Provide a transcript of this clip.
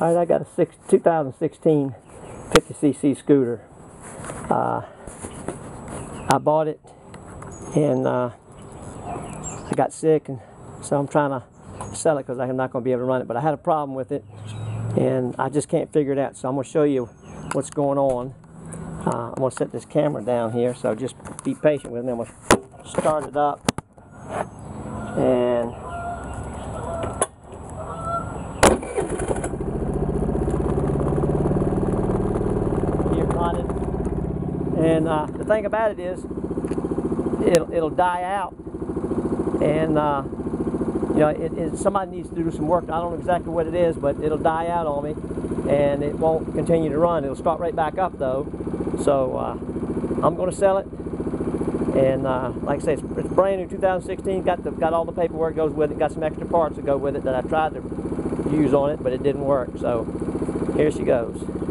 All right, I got a six, 2016 50cc scooter. Uh, I bought it and uh, I got sick, and so I'm trying to sell it because I'm not going to be able to run it. But I had a problem with it, and I just can't figure it out. So I'm going to show you what's going on. Uh, I'm going to set this camera down here, so just be patient with me. I'm going to start it up, and And uh, the thing about it is, it'll, it'll die out. And, uh, you know, it, it, somebody needs to do some work. I don't know exactly what it is, but it'll die out on me. And it won't continue to run. It'll start right back up, though. So uh, I'm going to sell it. And uh, like I say, it's, it's brand new 2016. Got the, got all the paperwork goes with it. Got some extra parts that go with it that I tried to use on it, but it didn't work. So here she goes.